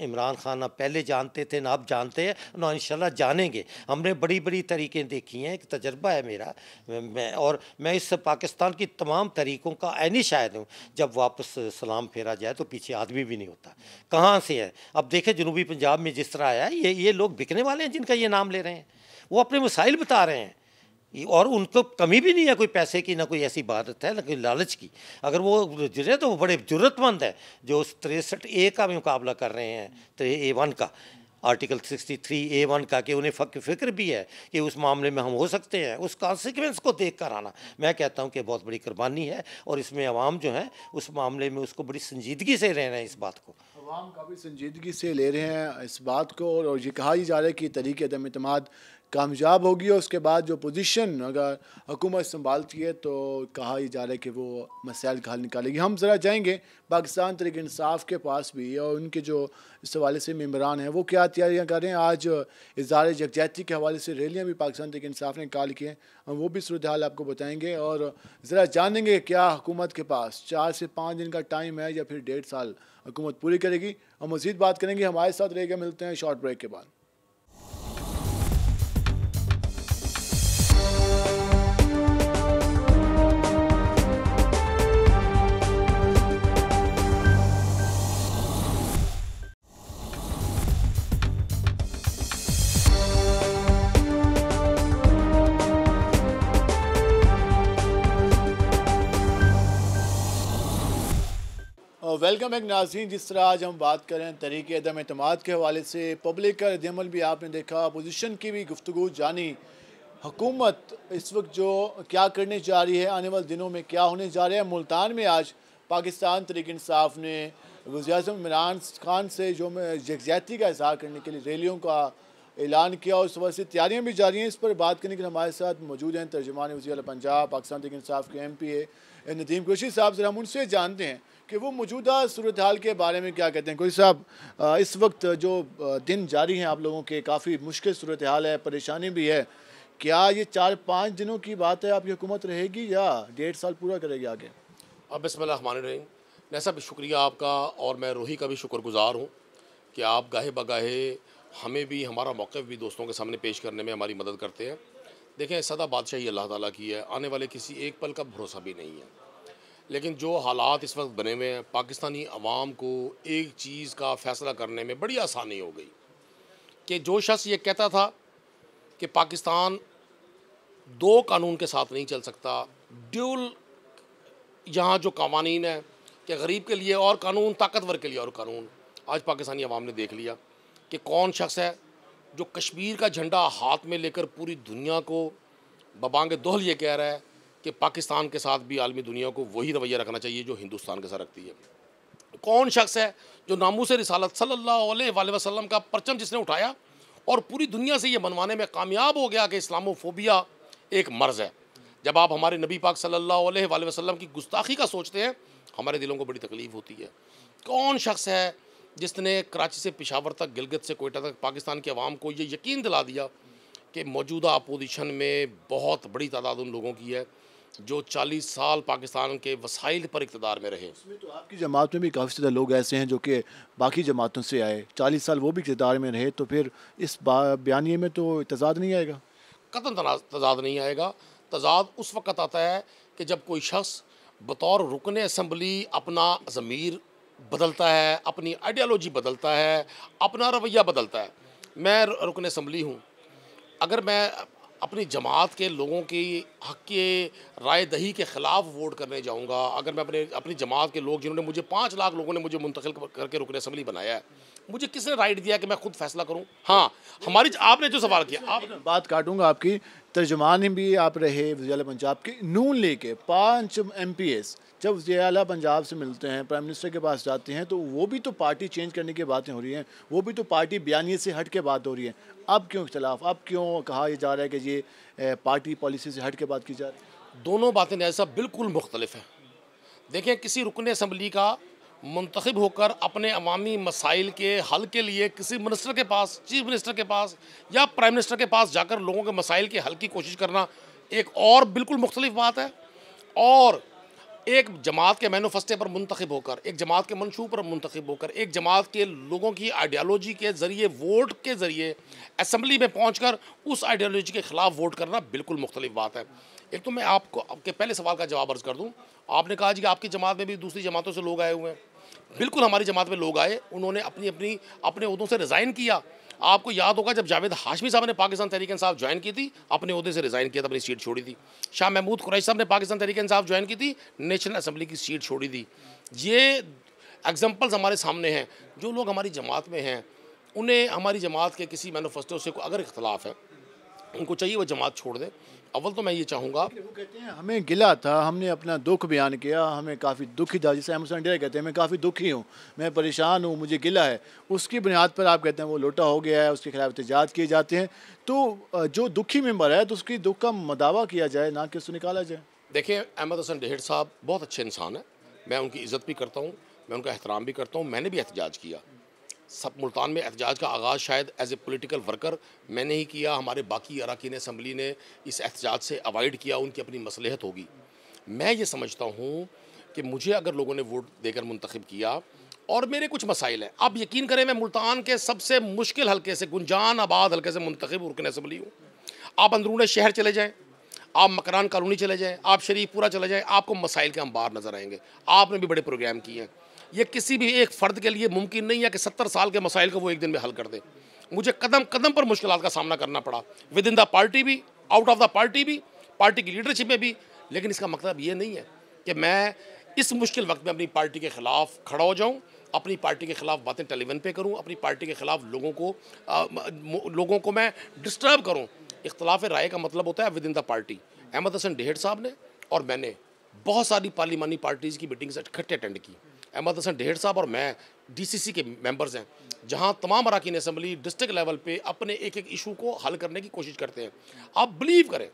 इमरान खान ना पहले जानते थे, ना अब जानते हैं, ना इन जानेंगे। हमने बड़ी बड़ी तरीक़ें देखी हैं, एक तजर्बा है मेरा। मैं, और मैं इस पाकिस्तान पाकिस्तान की तमाम तरीक़ों का ऐनी शायद हूँ, जब वापस सलाम फेरा जाए तो पीछे आदमी भी नहीं होता। कहाँ से है? अब देखें जनूबी पंजाब में जिस तरह आया, ये ये लोग बिकने वाले हैं जिनका ये नाम ले रहे हैं। वो अपने मसाइल बता रहे हैं। और उनको कमी भी नहीं है कोई पैसे की, ना कोई ऐसी बात है, ना कोई लालच की। अगर वो जुड़े तो वो बड़े ज़रूरतमंद है, जो तिरसठ ए का भी मुकाबला कर रहे हैं ए वन का। आर्टिकल 63 ए वन का कि उन्हें फ़क फ़िक्र भी है कि उस मामले में हम हो सकते हैं, उस कॉन्सिक्वेंस को देख कर आना। मैं कहता हूँ कि बहुत बड़ी कुर्बानी है और इसमें आवाम जो है, उस मामले में उसको बड़ी संजीदगी से रहना है इस बात को। आवाम काफ़ी संजीदगी से ले रहे हैं इस बात को और ये कहा ही जा रहा है कि तरीके अदम अतमाद कामयाब होगी और उसके बाद जो पोजीशन अगर हुकूमत संभालती है तो कहा ही जा रहा है कि वो मसाइल का हल निकालेगी। हम ज़रा जाएँगे, पाकिस्तान तरीक इंसाफ के पास भी और उनके जो इस हवाले से मेम्बरान हैं, वो क्या तैयारियाँ कर रहे हैं? आज इजहार यकजहती के हवाले से रैलियाँ भी पाकिस्तान तरीक इंसाफ ने निकाल की हैं हम वो भी सूरत हाल आपको बताएँगे। और ज़रा जानेंगे क्या हुकूमत के पास चार से पाँच दिन का टाइम है या फिर डेढ़ साल हुकूमत पूरी करेगी। और मज़ीद बात करेंगे, हमारे साथ रहेगा मिलते हैं शॉर्ट ब्रेक के बाद। वेलकम एक नाजीन जिस तरह आज हम बात करें तरीके अदम अतमाद के हवाले से, पब्लिक का रद्दमल भी आपने देखा अपोजिशन की भी गुफ्तु जानी। हुकूमत इस वक्त जो क्या करने जा रही है, आने वाले दिनों में क्या होने जा रहा है, मुल्तान में आज पाकिस्तान तरीक इंसाफ ने वजी इमरान खान से जो यकजहती का इजहार करने के लिए रैलियों का ऐलान किया और उस वजह से तैयारियाँ भी जारी हैं। इस पर बात करने के लिए हमारे साथ मौजूद हैं तर्जमान वजी पंजाब, पाकिस्तान तरीक इंसाफ के एम पी ए नदीम कुशी साहब, ज़रा हम उनसे जानते हैं। कि वो मौजूदा सूरत हाल के बारे में क्या कहते हैं? कोई साहब इस वक्त जो दिन जारी हैं आप लोगों के, काफ़ी मुश्किल सूरत हाल है, परेशानी भी है। क्या ये चार पाँच दिनों की बात है, आपकी हुकूमत रहेगी या डेढ़ साल पूरा करेगी आगे? अब रही नैसा भी शुक्रिया आपका, और मैं रोही का भी शुक्रगुजार हूँ कि आप गाहे बगाहे हमें भी, हमारा मौक़ भी दोस्तों के सामने पेश करने में हमारी मदद करते हैं। देखें, सदा बादशाही अल्लाह ताला की है, आने वाले किसी एक पल का भरोसा भी नहीं है। लेकिन जो हालात इस वक्त बने हुए हैं, पाकिस्तानी अवाम को एक चीज़ का फ़ैसला करने में बड़ी आसानी हो गई कि जो शख्स ये कहता था कि पाकिस्तान दो कानून के साथ नहीं चल सकता, ड्यूल यहाँ जो कवानीन है कि गरीब के लिए और कानून, ताकतवर के लिए और कानून। आज पाकिस्तानी अवाम ने देख लिया कि कौन शख्स है जो कश्मीर का झंडा हाथ में लेकर पूरी दुनिया को बबांग ये कह रहा है कि पाकिस्तान के साथ भी आलमी दुनिया को वही रवैया रखना चाहिए जो हिंदुस्तान के साथ रखती है। कौन शख्स है जो नामू से रिसालत सल्लल्लाहु वसलम का परचम जिसने उठाया और पूरी दुनिया से ये बनवाने में कामयाब हो गया कि इस्लामोफोबिया एक मर्ज़ है। जब आप हमारे नबी पाक सल्लल्लाहु अलैहि वसल्लम की गुस्ताखी का सोचते हैं, हमारे दिलों को बड़ी तकलीफ़ होती है। कौन शख्स है जिसने कराची से पिशावर तक, गिलगत से कोयटा तक, पाकिस्तान की आवाम को ये यकीन दिला दिया कि मौजूदा अपोजिशन में बहुत बड़ी तादाद उन लोगों की है जो 40 साल पाकिस्तान के वसाइल पर इकतदार में रहे। तो आपकी जमात में भी काफ़ी ज़्यादा लोग ऐसे हैं जो कि बाकी जमातों से आए। चालीस साल वो भी इकतदार में रहे तो फिर इस बयानी में तो तजाद नहीं आएगा? कतन तजाद नहीं आएगा। तजाद उस वक्त आता है कि जब कोई शख्स बतौर रुकन असम्बली अपना ज़मीर बदलता है अपनी आइडियालॉजी बदलता है अपना रवैया बदलता है। मैं रुकन असम्बली हूँ अगर मैं अपनी जमात के लोगों की हक के राय दही के ख़िलाफ़ वोट करने जाऊँगा, अगर मैं अपने, अपनी जमात के लोग जिन्होंने मुझे पाँच लाख लोगों ने मुझे मुंतकिल करके रुकन असम्बली बनाया है, मुझे किसने राइट दिया कि मैं खुद फैसला करूँ? हाँ हमारी आपने जो सवाल किया, आप बात काटूँगा आपकी, तर्जमान भी आप रहे वजी पंजाब के, नून लेके पाँच एम पी एस जब वजी अला पंजाब से मिलते हैं प्राइम मिनिस्टर के पास जाते हैं तो वो भी तो पार्टी चेंज करने की बातें हो रही हैं, वो भी तो पार्टी बयानी से हट के बात हो रही है। अब क्यों इख्तलाफ? अब क्यों कहा जा रहा है कि ये पार्टी पॉलिसी से हट के बात की जा रही है? दोनों बातें ऐसा बिल्कुल मुख्तलिफ़ हैं। देखें किसी रुकन असम्बली का मंतखब होकर अपने अवामी मसाइल के हल के लिए किसी मिनिस्टर के पास चीफ मिनिस्टर के पास या प्राइम मिनिस्टर के पास जाकर लोगों के मसाइल के हल की कोशिश करना एक और बिल्कुल मुख्तलिफ़ बात है। और एक जमात के मैनोफस्टे पर मुंतखब होकर, एक जमात के मनशू पर मुंतखब होकर, एक जमात के लोगों की आइडियालॉजी के ज़रिए वोट के ज़रिए असम्बली में पहुँच कर उस आइडियालॉजी के ख़िलाफ़ वोट करना बिल्कुल मुख्तलिफ़ बात है। एक तो मैं आपको, आपके पहले सवाल का जवाब अर्ज़ कर दूँ। आपने कहा जी कि आपकी जमात में भी दूसरी जमातों से लोग आए हुए हैं। बिल्कुल हमारी जमात में लोग आए, उन्होंने अपनी अपनी अपने उहदों से रिज़ाइन किया। आपको याद होगा जब जावेद हाशमी साहब ने पाकिस्तान तहरीक इंसाफ ज्वाइन की थी, अपने अहदे से रिज़ाइन किया था, अपनी सीट छोड़ी थी। शाह महमूद कुरैश साहब ने पाकिस्तान तहरीक इंसाफ ज्वाइन की थी, नेशनल असम्बली की सीट छोड़ी थी। ये एग्जाम्पल्स हमारे सामने हैं। जो लोग हमारी जमात में हैं, उन्हें हमारी जमात के किसी मैनोफेस्टो से अगर इख्तलाफ है, उनको चाहिए वो जमात छोड़ दें। अव्वल तो मैं ये चाहूँगा। वो कहते हैं हमें गिला था हमने अपना दुख बयान किया हमें काफ़ी दुखी था। जैसे अहमद डेरा कहते हैं मैं काफ़ी दुखी हूँ मैं परेशान हूँ मुझे गिला है। उसकी बुनियाद पर आप कहते हैं वो लोटा हो गया है उसके खिलाफ एहतजाज किए जाते हैं। तो जो दुखी मेंबर है तो उसकी दुख का मदावा किया जाए ना कि उसको निकाला जाए। देखिए अहमद हसन डेहर साहब बहुत अच्छे इंसान हैं। मैं उनकी इज़्ज़त भी करता हूँ मैं उनका एहतराम भी करता हूँ मैंने भी एहतजाज किया। सब मुल्तान में एहतजाज का आगाज़ शायद एज ए पोलिटिकल वर्कर मैंने ही किया, हमारे बाकी अरकान असम्बली ने इस एहतजाज से अवॉइड किया, उनकी अपनी मसलहत होगी। मैं ये समझता हूँ कि मुझे अगर लोगों ने वोट देकर मुंतखब किया और मेरे कुछ मसाइल हैं, आप यकीन करें मैं मुल्तान के सबसे मुश्किल हल्के से, गुंजान आबाद हल्के से मुंतखब रुकन असम्बली हूँ। आप अंदरून शहर चले जाएँ, आप मकरान कॉलोनी चले जाएँ, आप शरीफपुरा चले जाएँ, आपको मसाइल के अंबार नज़र आएँगे। आपने भी बड़े प्रोग्राम किए हैं। ये किसी भी एक फ़र्द के लिए मुमकिन नहीं है कि सत्तर साल के मसाइल को वो एक दिन में हल कर दे। मुझे कदम कदम पर मुश्किल का सामना करना पड़ा। विद इन द पार्टी भी आउट ऑफ़ द पार्टी भी पार्टी की लीडरशिप में भी। लेकिन इसका मतलब ये नहीं है कि मैं इस मुश्किल वक्त में अपनी पार्टी के ख़िलाफ़ खड़ा हो जाऊँ अपनी पार्टी के ख़िलाफ़ बातें टेलीविज़न पे करूँ अपनी पार्टी के ख़िलाफ़ लोगों को आ, लोगों को मैं डिस्टर्ब करूँ। इख्तलाफ राय का मतलब होता है within the party Ahmad Hasan Dehar साहब ने और मैंने बहुत सारी पार्लिमानी पार्टीज़ की मीटिंग्स इकट्ठे अटेंड की। अहमद हसन ढेर साहब और मैं डीसीसी के मेंबर्स हैं, जहाँ तमाम अरकान असम्बली डिस्ट्रिक्ट लेवल पे अपने एक एक इशू को हल करने की कोशिश करते हैं। आप बिलीव करें,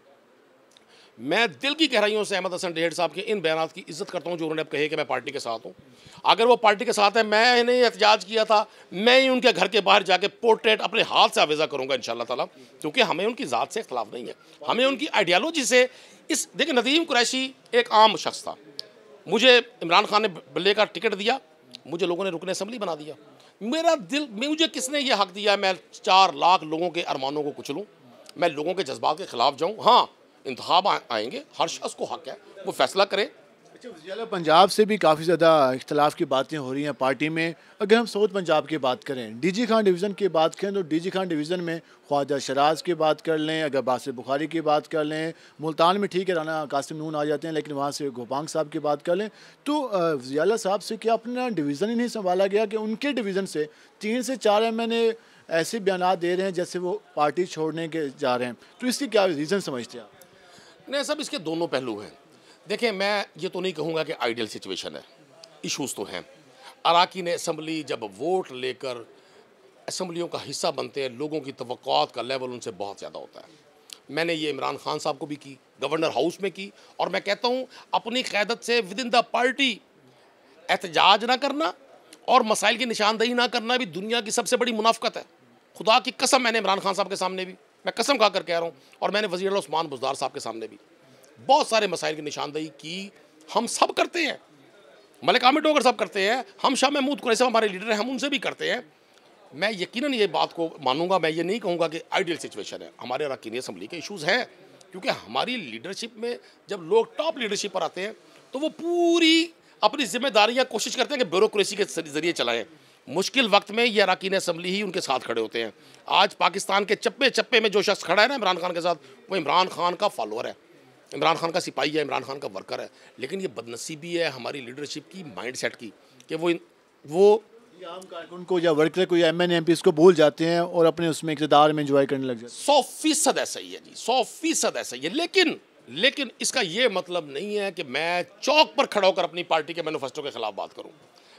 मैं दिल की गहराइयों से अहमद हसन ढेर साहब के इन बयान की इज़्ज़त करता हूँ, जो उन्होंने अब कहे कि मैं पार्टी के साथ हूँ। अगर वो पार्टी के साथ है, मैं इन्हें एहतजाज किया था, मैं ही उनके घर के बाहर जाके पोर्ट्रेट अपने हाथ से आवेज़ा करूँगा इन ताला, क्योंकि हमें उनकी ज़ात से इख्तलाफ नहीं है। हमें उनकी आइडियालॉजी से इस, देखिए नदीम कुरैशी एक आम शख्स था। मुझे इमरान खान ने बल्ले का टिकट दिया, मुझे लोगों ने रुकने असम्बली बना दिया। मेरा दिल, मुझे किसने ये हक दिया? मैं चार लाख लोगों के अरमानों को कुचलूँ मैं लोगों के जज्बात के ख़िलाफ़ जाऊँ? हाँ इंतब आएँगे। हर शख्स को हक है। वो फैसला करे। अच्छा पंजाब से भी काफ़ी ज़्यादा इख्तलाफ की बातें हो रही हैं पार्टी में। अगर हम साउथ पंजाब की बात करें डी जी खान डिवीज़न की बात करें तो डी जी खान डिवीज़न में ख्वाजा शराज की बात कर लें, अगर बासिर बुखारी की बात कर लें, मुल्तान में ठीक है राना कासिम नून आ जाते हैं, लेकिन वहाँ से गोपांग साहब की बात कर लें तो जियाला साहब से क्या अपना डिवीज़न ही नहीं संभाला गया कि उनके डिवीज़न से तीन से चार एम एन ऐसे बयान दे रहे हैं जैसे वो पार्टी छोड़ने के जा रहे हैं? तो इसकी क्या रीज़न समझते हैं आप? नहीं, सब इसके दोनों पहलू हैं। देखें मैं ये तो नहीं कहूँगा कि आइडियल सिचुएशन है। इश्यूज़ तो हैं। अरकान असम्बली जब वोट लेकर असम्बलियों का हिस्सा बनते हैं, लोगों की तो का लेवल उनसे बहुत ज़्यादा होता है। मैंने ये इमरान खान साहब को भी की गवर्नर हाउस में की, और मैं कहता हूँ, अपनी क़्यादत से विद इन द पार्टी एहतजाज ना करना और मसाइल की निशानदेही ना करना भी दुनिया की सबसे बड़ी मुनाफ्त है। खुदा की कसम मैंने इमरान खान साहब के सामने भी, मैं कसम खा कर कह रहा हूँ, और मैंने वज़ीर उस्मान बुजदार साहब के सामने भी। बहुत सारे मसाइल की निशानदेही की हम सब करते हैं। मलिक आमिर अगर सब करते हैं, हम शाह महमूद कुरैसी हमारे लीडर हैं, हम उनसे भी करते हैं। मैं यकीनन ये बात को मानूँगा, मैं ये नहीं कहूँगा कि आइडियल सिचुएशन है। हमारे अरकान असम्बली के इशूज़ हैं, क्योंकि हमारी लीडरशिप में जब लोग टॉप लीडरशिप पर आते हैं तो वो पूरी अपनी जिम्मेदारियाँ, कोशिश करते हैं कि ब्यूरोसी के ज़रिए चलाएँ। मुश्किल वक्त में ये अरकान असम्बली ही उनके साथ खड़े होते हैं। आज पाकिस्तान के चप्पे चप्पे में जो शख्स खड़ा है ना इमरान खान के साथ, वो इमरान खान का फॉलोअर है। इमरान खान का सिपाही है इमरान खान का वर्कर है। लेकिन ये बदनसीबी है हमारी लीडरशिप की माइंड सेट की कि वो वो आम कारकुन को या वर्कर को या एम एन एम पी इसको भूल जाते हैं और अपने उसमें इकतदार में इंजॉय करने लग जाते हैं। सौ फ़ीसद ऐसा ही है जी सौ फ़ीसद ऐसा ही है। लेकिन लेकिन इसका ये मतलब नहीं है कि मैं चौक पर खड़ा होकर अपनी पार्टी के मैनिफेस्टो के खिलाफ बात करूँ।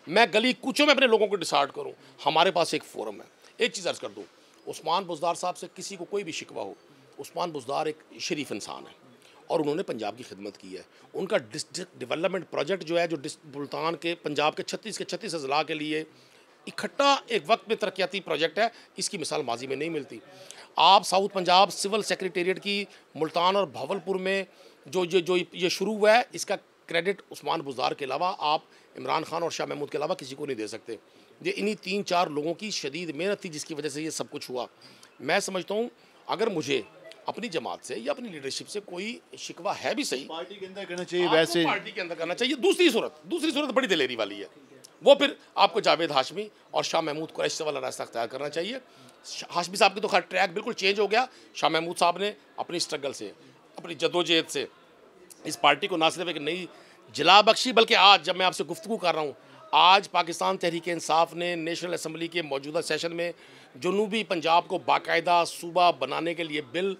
मैं गली कूचों में अपने लोगों को डिसाइड करूँ। हमारे पास एक फोरम है। एक चीज़ अर्ज़ कर दूँ उस्मान बुजदार साहब से किसी को कोई भी शिकवा हो उस्मान बुजदार एक शरीफ इंसान है। और उन्होंने पंजाब की खिदमत की है। उनका डिस्ट्रिक्ट डेवलपमेंट प्रोजेक्ट जो है, जो मुल्तान के, पंजाब के छत्तीस के छत्तीस अजला के लिए इकट्ठा एक वक्त में तरक्याती प्रोजेक्ट है, इसकी मिसाल माजी में नहीं मिलती। आप साउथ पंजाब सिविल सेक्रेटेरिएट की, मुल्तान और भावलपुर में जो जो जो ये शुरू हुआ है, इसका क्रेडिट उस्मान बुजार के अलावा आप इमरान खान और शाह महमूद के अलावा किसी को नहीं दे सकते। ये इन्हीं तीन चार लोगों की शदीद मेहनत थी जिसकी वजह से ये सब कुछ हुआ। मैं समझता हूँ, अगर मुझे अपनी जमात से या अपनी लीडरशिप से कोई शिकवा है भी सही पार्टी के अंदर करना चाहिए वैसे पार्टी के अंदर करना चाहिए। दूसरी सूरत दूसरी सूरत बड़ी दिलेरी वाली है। वो फिर आपको जावेद हाशमी और शाह महमूद को ऐसे वाला रास्ता अख्तियार करना चाहिए। हाशमी साहब की तो खैर ट्रैक बिल्कुल चेंज हो गया। शाह महमूद साहब ने अपनी स्ट्रगल से अपनी जदोजहद से इस पार्टी को ना सिर्फ़ एक नई जिला बख्शी बल्कि आज जब मैं आपसे गुफ्तु कर रहा हूँ आज पाकिस्तान तहरीक इंसाफ ने नेशनल असम्बली के मौजूदा सेशन में जनूबी पंजाब को बाकायदा सूबा बनाने के लिए बिल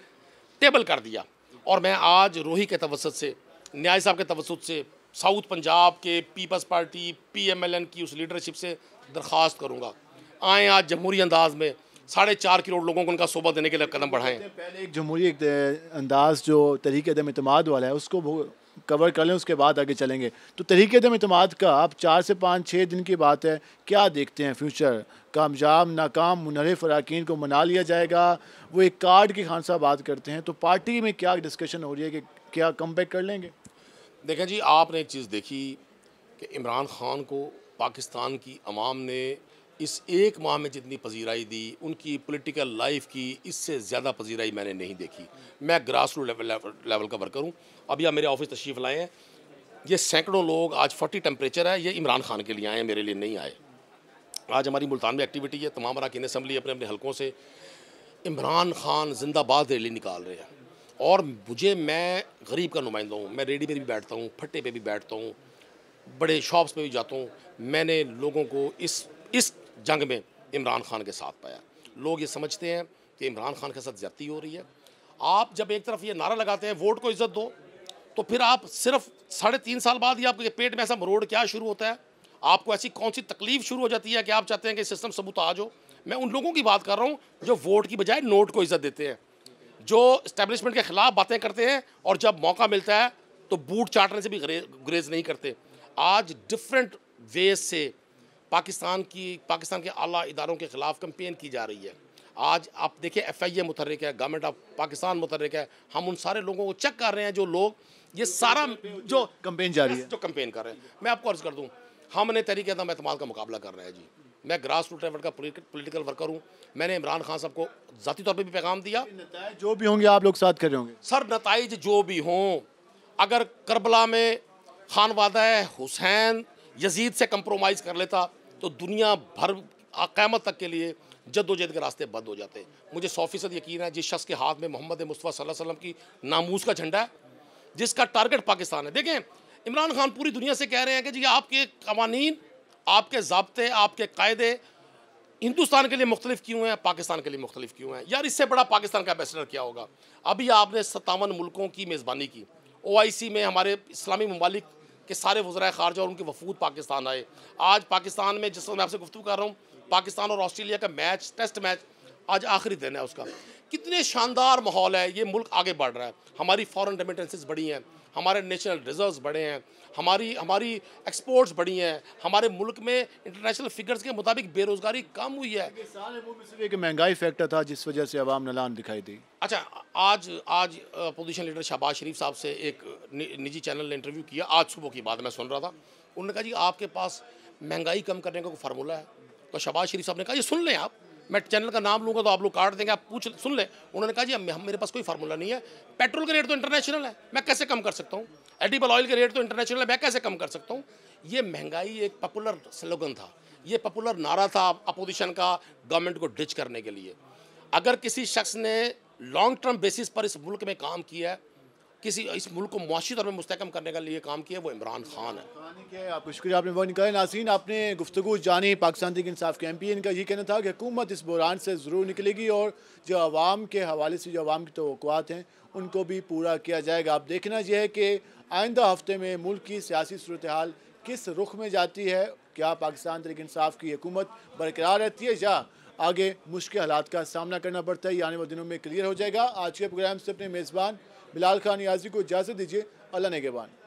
टेबल कर दिया। और मैं आज रोही के तवसत से, न्याय साहब के तवसत से, साउथ पंजाब के पीपल्स पार्टी, पीएमएलएन की उस लीडरशिप से दरख्वास्त करूँगा। आए आज जमहूरी अंदाज में साढ़े चार करोड़ लोगों को उनका सोबा देने के लिए कदम बढ़ाएँ। पहले एक जमहूरी अंदाज जो तरीके अदम अतमाद वाला है, उसको कवर कर लें, उसके बाद आगे चलेंगे। तो तरीके अदम अतमाद का। आप चार से पाँच छः दिन की बात है, क्या देखते हैं फ्यूचर कामयाब, नाकाम मुनरफ अरकान को मना लिया जाएगा। वो एक कार्ड की खान साहब बात करते हैं तो पार्टी में क्या डिस्कशन हो रही है कि क्या कम कर लेंगे? देखें जी, आपने एक चीज़ देखी कि इमरान ख़ान को पाकिस्तान की आवाम ने इस एक माह में जितनी पजीराई दी, उनकी पॉलिटिकल लाइफ की इससे ज़्यादा पजीराई मैंने नहीं देखी। मैं ग्रास रूट लेवल लेवल का वर्कर हूँ। अभी आप मेरे ऑफ़िस तशरीफ़ लाए हैं। ये सैकड़ों लोग, आज फोर्टी टेम्परेचर है, ये इमरान खान के लिए आए हैं, मेरे लिए नहीं आए। आज हमारी मुल्तान में एक्टिविटी है, तमाम अरकान असम्बली अपने अपने हलकों से। इमरान खान जिंदाबाद रैली निकाल रहे हैं। और मुझे, मैं गरीब का नुमाइंदा हूँ, मैं रेडी पर भी बैठता हूँ, फट्टे पे भी बैठता हूँ, बड़े शॉप्स पे भी जाता हूँ। मैंने लोगों को इस इस जंग में इमरान खान के साथ पाया। लोग ये समझते हैं कि इमरान खान के साथ ज्यादती हो रही है। आप जब एक तरफ़ ये नारा लगाते हैं, वोट को इज़्ज़त दो तो फिर आप सिर्फ़ साढ़े तीन साल बाद ही आपके पेट में ऐसा मरोड़ क्या शुरू होता है? आपको ऐसी कौन सी तकलीफ़ शुरू हो जाती है कि आप चाहते हैं कि सिस्टम सबूत आ जाओ मैं उन लोगों की बात कर रहा हूँ जो वोट की बजाय नोट को इज़्ज़त देते हैं, जो इस्टेब्लिशमेंट के ख़िलाफ़ बातें करते हैं और जब मौका मिलता है तो बूट चाटने से भी गुरेज नहीं करते। आज डिफरेंट वेज से पाकिस्तान की पाकिस्तान के अला इदारों के ख़िलाफ़ कंपेन की जा रही है। आज आप देखिए एफ़ आई ए मुतरक है गवर्नमेंट ऑफ़ पाकिस्तान मुतरक है। हम उन सारे लोगों को चेक कर रहे हैं जो लोग ये सारा जो कंपेन जारी है। जो कंपेन कर रहे हैं। मैं आपको अर्ज़ कर दूँ हमने तरीके दम अतमाल का मुकाबला कर रहे हैं जी। मैं ग्रास रूट लेवल का पोलिटिकल वर्कर हूँ। मैंने इमरान खान साहब को ज़ाती तौर पर भी पैगाम दिया। जो भी होंगे आप लोग साथ कर रहे होंगे। सर नतज जो भी हों अगर करबला में खान वादा हुसैन यजीद से कंप्रोमाइज़ कर लेता तो दुनिया भर क़्यामत तक के लिए जद्दोजहद के रास्ते बंद हो जाते हैं। मुझे सौ फ़ीसद यकीन है, जिस शख्स के हाथ में मोहम्मद मुस्तफ़ा वसल्लम की नामूस का झंडा है, जिसका टारगेट पाकिस्तान है। देखें, इमरान खान पूरी दुनिया से कह रहे हैं कि जी, आपके कवानीन, आपके जबते, आपके कायदे हिंदुस्तान के लिए मुख्तलिफ़ क्यों हैं, पाकिस्तान के लिए मुख्तलिफ़ क्यों हैं? यार, इससे बड़ा पाकिस्तान का एम्बेसडर क्या होगा? अभी आपने सत्तावन मुल्कों की मेज़बानी की। ओ आई सी में हमारे इस्लामी ममालिक के सारे वज्रा खारजा और उनके वफूद पाकिस्तान आए। आज पाकिस्तान में जिस मैं आपसे गुफ्तु कर रहा हूँ, पाकिस्तान और ऑस्ट्रेलिया का मैच, टेस्ट मैच, आज आखिरी दिन है उसका। कितने शानदार माहौल है, ये मुल्क आगे बढ़ रहा है। हमारी फॉरेन रेमिटेंसेस बढ़ी हैं। हमारे नेशनल रिजर्व्स बढ़े हैं हमारी हमारी एक्सपोर्ट्स बढ़ी हैं हमारे मुल्क में इंटरनेशनल फिगर्स के मुताबिक बेरोज़गारी कम हुई है। सिर्फ़ एक महँगाई फैक्टर था जिस वजह से अवाम नलान दिखाई दी। अच्छा आज आज अपोजिशन लीडर शहबाज शरीफ साहब से एक नि- निजी चैनल ने इंटरव्यू किया। आज सुबह की बात मैं सुन रहा था। उन्होंने कहा जी आपके पास महँगाई कम करने का कोई फार्मूला है? तो शहबाज शरीफ साहब ने कहा ये सुन लें आप। मैं चैनल का नाम लूँगा तो आप लोग काट देंगे, आप पूछ सुन लें। उन्होंने कहा, जी, हम, हम- मेरे पास कोई फार्मूला नहीं है। पेट्रोल का रेट तो इंटरनेशनल है। मैं कैसे कम कर सकता हूँ? एडिबल ऑयल के रेट तो इंटरनेशनल है। मैं कैसे कम कर सकता हूँ? ये महँगाई एक पॉपुलर स्लोगन था। ये पॉपुलर नारा था अपोजिशन का गवर्नमेंट को डिच करने के लिए। अगर किसी शख्स ने लॉन्ग टर्म बेसिस पर इस मुल्क में काम किया है किसी, इस मुल्क को मुआशी तौर पर मुस्तकम करने के लिए काम किया, वो इमरान खान है। के आपको शुक्रिया, आपने वो निकाले नाजीन आपने गुफ्तु जानी पाकिस्तान तक इंसाफ के पी इनका ये कहना था कि हुकूमत इस बुरान से ज़रूर निकलेगी और जो आवाम के हवाले से, जो आवाम की तो हैं, उनको भी पूरा किया जाएगा। आप देखना यह है कि आइंदा हफ़्ते में मुल्क की सियासी सूरत हाल किस रुख में जाती है? क्या पाकिस्तान तरीक इंसाफ की हुकूमत बरकरार रहती है? या आगे मुश्किल हालात का सामना करना पड़ता है? ये आने वाले दिनों में क्लियर हो जाएगा। आज के प्रोग्राम से अपने मेज़बान बिलाल खान याजी को इजाज़त दीजिए अल्लाह नगेबान बान